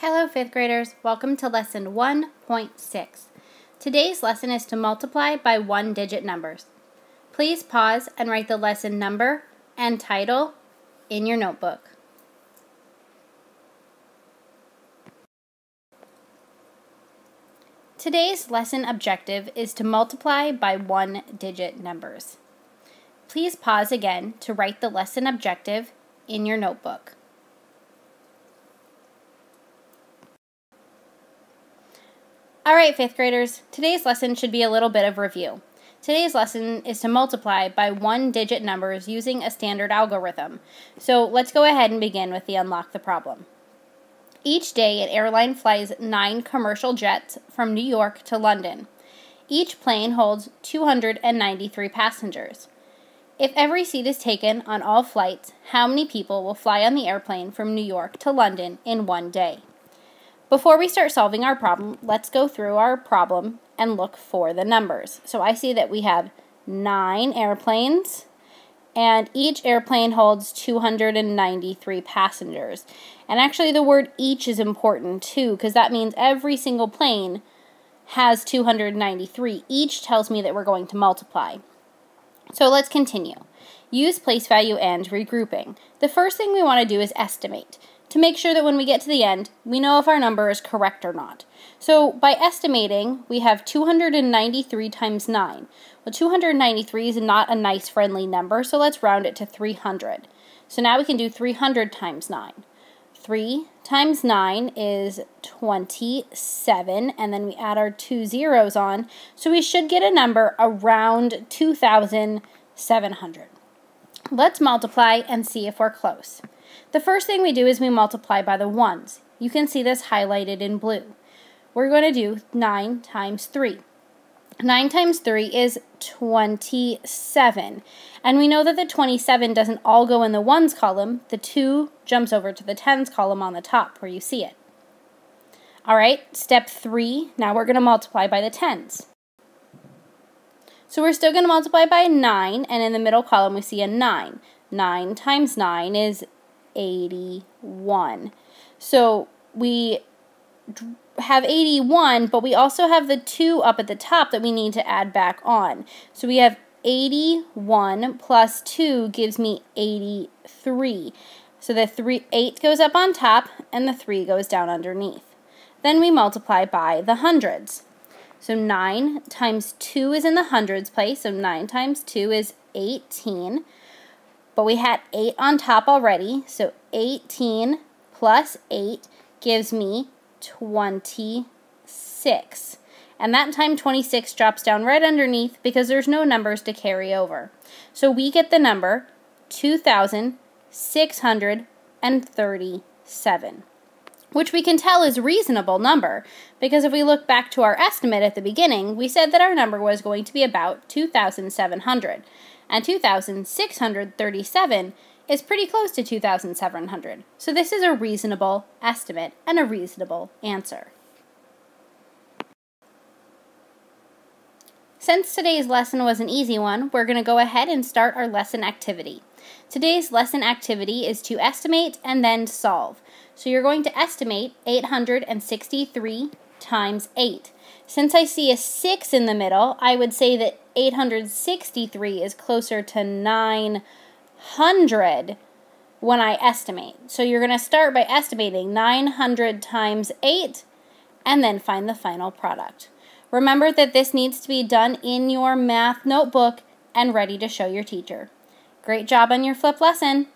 Hello, fifth graders. Welcome to lesson 1.6. Today's lesson is to multiply by one digit numbers. Please pause and write the lesson number and title in your notebook. Today's lesson objective is to multiply by one digit numbers. Please pause again to write the lesson objective in your notebook. All right, fifth graders, today's lesson should be a little bit of review. Today's lesson is to multiply by one digit numbers using a standard algorithm. So let's go ahead and begin with the unlock the problem. Each day, an airline flies nine commercial jets from New York to London. Each plane holds 293 passengers. If every seat is taken on all flights, how many people will fly on the airplane from New York to London in one day? Before we start solving our problem, let's go through our problem and look for the numbers. So I see that we have nine airplanes, and each airplane holds 293 passengers. And actually, the word each is important too, because that means every single plane has 293. Each tells me that we're going to multiply. So let's continue. Use place value and regrouping. The first thing we want to do is estimate to make sure that when we get to the end, we know if our number is correct or not. So by estimating, we have 293 times 9. Well, 293 is not a nice friendly number, so let's round it to 300. So now we can do 300 times 9. 3 times 9 is 27, and then we add our two zeros on, so we should get a number around 2,700. Let's multiply and see if we're close. The first thing we do is we multiply by the ones. You can see this highlighted in blue. We're going to do 9 times 3. 9 times 3 is 27. And we know that the 27 doesn't all go in the ones column. The 2 jumps over to the tens column on the top where you see it. All right, step 3, now we're going to multiply by the tens. So we're still going to multiply by 9, and in the middle column we see a 9. 9 times 9 is 81. So we have 81, but we also have the 2 up at the top that we need to add back on. So we have 81 plus 2 gives me 83. So the 3 8 goes up on top and the 3 goes down underneath. Then we multiply by the hundreds. So 9 times 2 is in the hundreds place, so 9 times 2 is 18. But we had 8 on top already, so 18 plus 8 gives me 26. And that time 26 drops down right underneath because there's no numbers to carry over. So we get the number 2,637, which we can tell is a reasonable number because if we look back to our estimate at the beginning, we said that our number was going to be about 2,700 and 2,637 is pretty close to 2,700. So this is a reasonable estimate and a reasonable answer. Since today's lesson was an easy one, we're going to go ahead and start our lesson activity. Today's lesson activity is to estimate and then solve. So you're going to estimate 863 times 8. Since I see a 6 in the middle, I would say that 863 is closer to 900 when I estimate. So you're going to start by estimating 900 times 8 and then find the final product. Remember that this needs to be done in your math notebook and ready to show your teacher. Great job on your flip lesson!